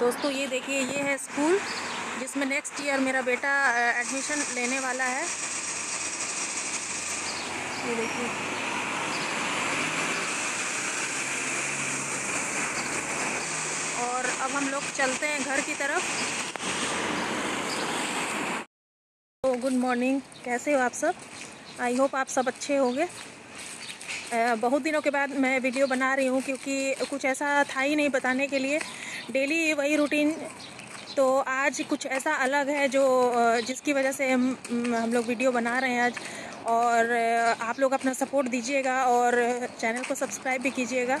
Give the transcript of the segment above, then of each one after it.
दोस्तों, ये देखिए, ये है स्कूल, जिसमें नेक्स्ट ईयर मेरा बेटा एडमिशन लेने वाला है। ये देखिए। और अब हम लोग चलते हैं घर की तरफ़। तो गुड मॉर्निंग कैसे हो आप सब? आई होप आप सब अच्छे होंगे। बहुत दिनों के बाद मैं वीडियो बना रही हूँ, क्योंकि कुछ ऐसा था ही नहीं बताने के लिए। डेली वही रूटीन। तो आज कुछ ऐसा अलग है जो जिसकी वजह से हम हम लोग वीडियो बना रहे हैं आज। और आप लोग अपना सपोर्ट दीजिएगा और चैनल को सब्सक्राइब भी कीजिएगा।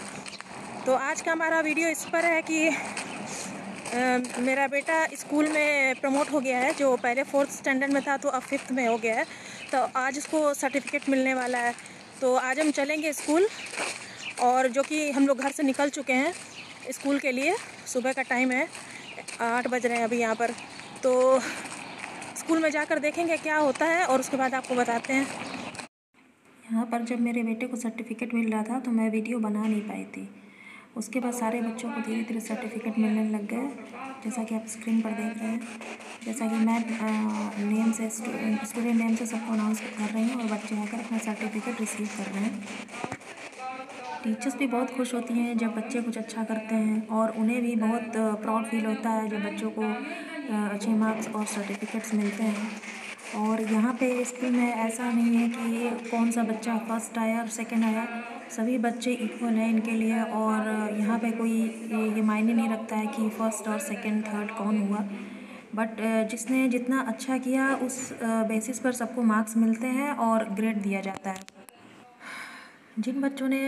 तो आज का हमारा वीडियो इस पर है कि आ, मेरा बेटा स्कूल में प्रमोट हो गया है जो पहले फोर्थ स्टैंडर्ड में था तो अब फिफ्थ में हो गया है। तो आज उसको सर्टिफिकेट मिलने वाला है। तो आज हम चलेंगे स्कूल और जो कि हम लोग घर से निकल चुके हैं। स्कूल के लिए सुबह का टाइम है, आठ बज रहे हैं अभी यहाँ पर। तो स्कूल में जाकर देखेंगे क्या होता है और उसके बाद आपको बताते हैं। यहाँ पर जब मेरे बेटे को सर्टिफिकेट मिल रहा था तो मैं वीडियो बना नहीं पाई थी। उसके बाद सारे बच्चों को धीरे धीरे सर्टिफिकेट मिलने लग गए। जैसा कि आप स्क्रीन पर देख रहे हैं, जैसा कि मैं नेम से स्टूडेंट नेम से सबको अनाउंस कर रही हूँ और बच्चे आकर अपना सर्टिफिकेट रिसीव कर रहे हैं। टीचर्स भी बहुत खुश होती हैं जब बच्चे कुछ अच्छा करते हैं और उन्हें भी बहुत प्राउड फील होता है जब बच्चों को अच्छे मार्क्स और सर्टिफिकेट्स मिलते हैं। और यहाँ पे स्कूल में ऐसा नहीं है कि कौन सा बच्चा फ़र्स्ट आया और सेकंड आया। सभी बच्चे इक्वल हैं इनके लिए और यहाँ पे कोई ये मायने नहीं रखता है कि फ़र्स्ट और सेकेंड थर्ड कौन हुआ। बट जिसने जितना अच्छा किया, उस बेसिस पर सबको मार्क्स मिलते हैं और ग्रेड दिया जाता है। जिन बच्चों ने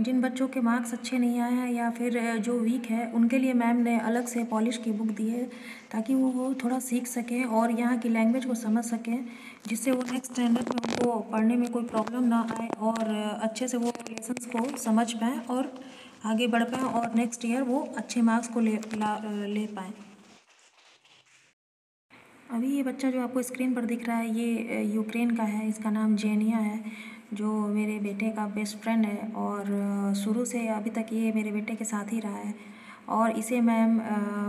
जिन बच्चों के मार्क्स अच्छे नहीं आए हैं या फिर जो वीक है, उनके लिए मैम ने अलग से पॉलिश की बुक दी है ताकि वो वो थोड़ा सीख सकें और यहाँ की लैंग्वेज को समझ सकें, जिससे वो नेक्स्ट स्टैंडर्ड में उनको पढ़ने में कोई प्रॉब्लम ना आए और अच्छे से वो लेसन्स को समझ पाएँ और आगे बढ़ पाएँ और नेक्स्ट ईयर वो अच्छे मार्क्स को ले, ला ले पाएँ। अभी ये बच्चा जो आपको स्क्रीन पर दिख रहा है, ये यूक्रेन का है, इसका नाम जेनिया है। जो मेरे बेटे का बेस्ट फ्रेंड है और शुरू से अभी तक ये मेरे बेटे के साथ ही रहा है। और इसे मैम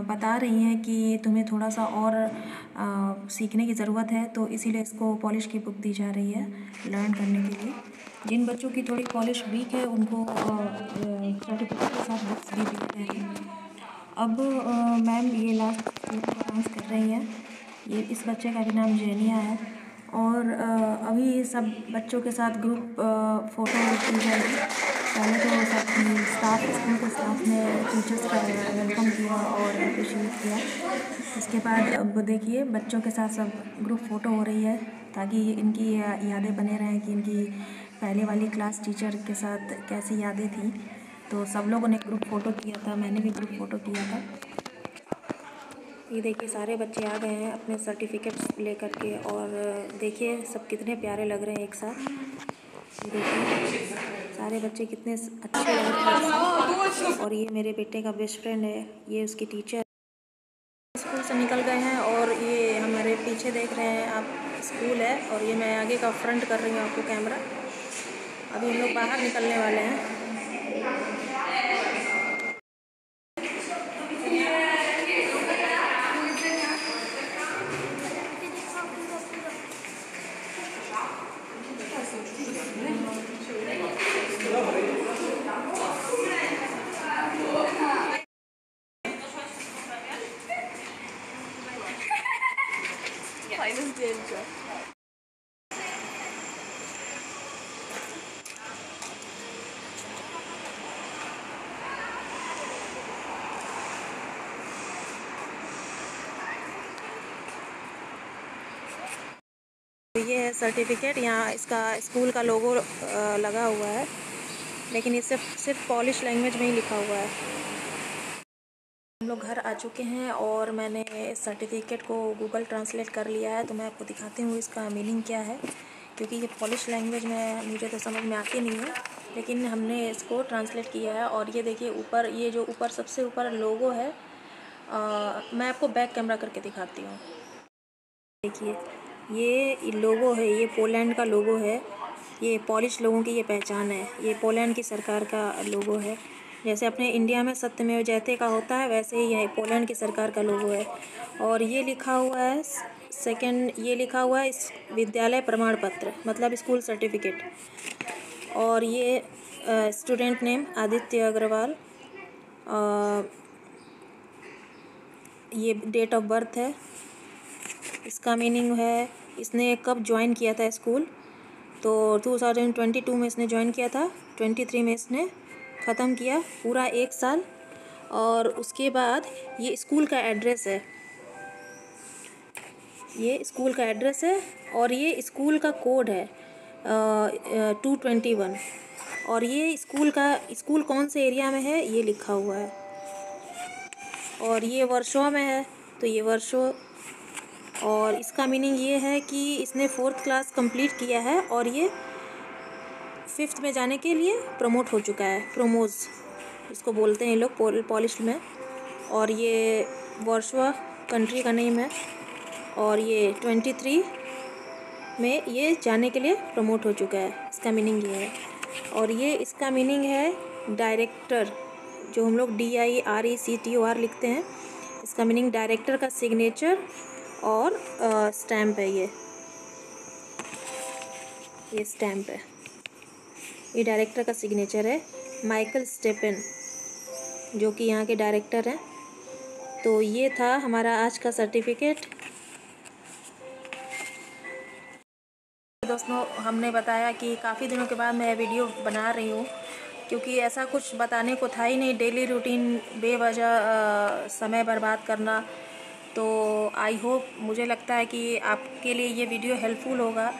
बता रही हैं कि तुम्हें थोड़ा सा और सीखने की ज़रूरत है तो इसीलिए इसको पॉलिश की बुक दी जा रही है लर्न करने के लिए। जिन बच्चों की थोड़ी पॉलिश वीक है, उनको सर्टिफिकेट के साथ बुक्स भी दी हैं। अब मैम ये लास्ट अनाउंस कर रही हैं। ये इस बच्चे का भी नाम जेनिया है। और अभी सब बच्चों के साथ ग्रुप फ़ोटो की जाएगी। पहले तो सब स्टाफ स्कूल के स्टाफ ने टीचर्स का वेलकम किया और अप्रिशिएट किया। इसके बाद अब देखिए, बच्चों के साथ सब ग्रुप फ़ोटो हो रही है, ताकि इनकी यादें बने रहें कि इनकी पहले वाली क्लास टीचर के साथ कैसी यादें थी। तो सब लोगों ने ग्रुप फ़ोटो किया था, मैंने भी ग्रुप फ़ोटो किया था। ये देखिए, सारे बच्चे आ गए हैं अपने सर्टिफिकेट्स लेकर के और देखिए, सब कितने प्यारे लग रहे हैं एक साथ। देखिए, सारे बच्चे कितने अच्छे लग रहे हैं। और ये मेरे बेटे का बेस्ट फ्रेंड है, ये उसकी टीचर स्कूल से निकल गए हैं और ये हमारे पीछे देख रहे हैं आप, स्कूल है और ये मैं आगे का फ्रंट कर रही हूँ आपको कैमरा अभी हम लोग बाहर निकलने वाले हैं। ये है सर्टिफिकेट यहाँ इसका स्कूल का लोगो लगा हुआ है लेकिन ये सिर्फ़ सिर्फ़ पॉलिश लैंग्वेज में ही लिखा हुआ है। हम लोग घर आ चुके हैं और मैंने इस सर्टिफिकेट को गूगल ट्रांसलेट कर लिया है तो मैं आपको दिखाती हूँ इसका मीनिंग क्या है क्योंकि ये पॉलिश लैंग्वेज में मुझे तो समझ में आती नहीं है लेकिन हमने इसको ट्रांसलेट किया है और ये देखिए ऊपर ये जो ऊपर सबसे ऊपर लोगो है आ, मैं आपको बैक कैमरा करके दिखाती हूँ। देखिए ये लोगो है, ये पोलैंड का लोगो है। ये पॉलिश लोगों की ये पहचान है। ये पोलैंड की सरकार का लोगो है। जैसे अपने इंडिया में सत्यमेव जयते का होता है, वैसे ही यह पोलैंड की सरकार का लोगो है। और ये लिखा हुआ है, सेकंड, ये लिखा हुआ है इस विद्यालय प्रमाण पत्र मतलब स्कूल सर्टिफिकेट। और ये स्टूडेंट नेम आदित्य अग्रवाल। ये डेट ऑफ़ बर्थ है। इसका मीनिंग है, इसने कब ज्वाइन किया था स्कूल तो 2022 में इसने ज्वाइन किया था 23 में इसने ख़त्म किया पूरा एक साल, और उसके बाद ये स्कूल का एड्रेस है। ये स्कूल का एड्रेस है, और ये स्कूल का कोड है टू ट्वेंटी वन और ये स्कूल का स्कूल कौन से एरिया में है, ये लिखा हुआ है। और ये वर्षों में है तो ये वर्षों और इसका मीनिंग ये है कि इसने फोर्थ क्लास कंप्लीट किया है और ये फिफ्थ में जाने के लिए प्रमोट हो चुका है, प्रोमोज इसको बोलते हैं लोग पॉलिश में। और ये वर्षवा कंट्री का नेम है और ये ट्वेंटी थ्री में ये जाने के लिए प्रमोट हो चुका है, इसका मीनिंग ये है। और ये इसका मीनिंग है डायरेक्टर, जो हम लोग D I R E C T O R लिखते हैं, इसका मीनिंग डायरेक्टर का सिग्नेचर और स्टैम्प है ये। ये स्टैम्प है। ये डायरेक्टर का सिग्नेचर है माइकल स्टेपन जो कि यहाँ के डायरेक्टर हैं। तो ये था हमारा आज का सर्टिफिकेट दोस्तों, हमने बताया कि काफ़ी दिनों के बाद मैं वीडियो बना रही हूँ, क्योंकि ऐसा कुछ बताने को था ही नहीं। डेली रूटीन बेवजह समय बर्बाद करना तो आई होप मुझे लगता है कि आपके लिए ये वीडियो हेल्पफुल होगा,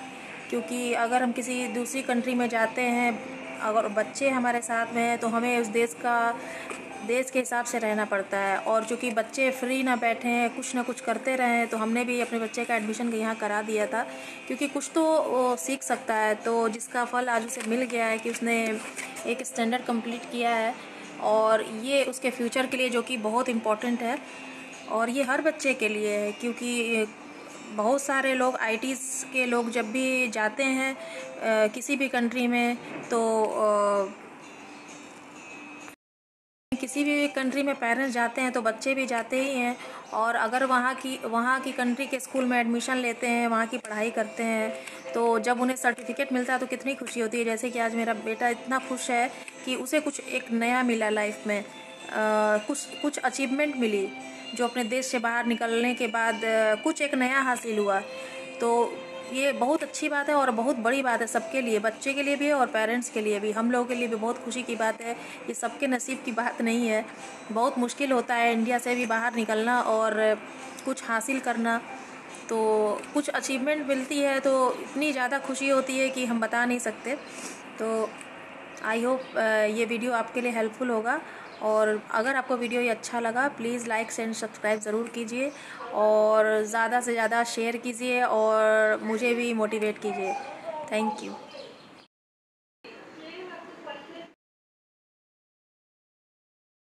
क्योंकि अगर हम किसी दूसरी कंट्री में जाते हैं, अगर बच्चे हमारे साथ में हैं तो हमें उस देश का, देश के हिसाब से रहना पड़ता है। और चूँकि बच्चे फ्री ना बैठे हैं, कुछ ना कुछ करते रहें तो हमने भी अपने बच्चे का एडमिशन यहाँ करा दिया था, क्योंकि कुछ तो वो सीख सकता है। तो जिसका फल आज उसे मिल गया है कि उसने एक स्टैंडर्ड कंप्लीट किया है, और ये उसके फ्यूचर के लिए जो कि बहुत इम्पोर्टेंट है। और ये हर बच्चे के लिए है क्योंकि बहुत सारे लोग आई के लोग जब भी जाते हैं आ, किसी भी कंट्री में तो आ, किसी भी कंट्री में पेरेंट्स जाते हैं तो बच्चे भी जाते ही हैं और अगर वहाँ की वहाँ की कंट्री के स्कूल में एडमिशन लेते हैं वहाँ की पढ़ाई करते हैं तो जब उन्हें सर्टिफिकेट मिलता है तो कितनी खुशी होती है। जैसे कि आज मेरा बेटा इतना खुश है कि उसे कुछ एक नया मिला लाइफ में। कुछ कुछ अचीवमेंट मिली जो अपने देश से बाहर निकलने के बाद कुछ एक नया हासिल हुआ। तो ये बहुत अच्छी बात है और बहुत बड़ी बात है सबके लिए, बच्चे के लिए भी और पेरेंट्स के लिए भी। हम लोगों के लिए भी बहुत खुशी की बात है। ये सबके नसीब की बात नहीं है। बहुत मुश्किल होता है इंडिया से भी बाहर निकलना और कुछ हासिल करना। तो कुछ अचीवमेंट मिलती है तो इतनी ज़्यादा खुशी होती है कि हम बता नहीं सकते। तो आई होप ये वीडियो आपके लिए हेल्पफुल होगा। और अगर आपको वीडियो ये अच्छा लगा, प्लीज़ लाइक एंड सब्सक्राइब ज़रूर कीजिए। और ज़्यादा से ज़्यादा शेयर कीजिए और मुझे भी मोटिवेट कीजिए। Thank you.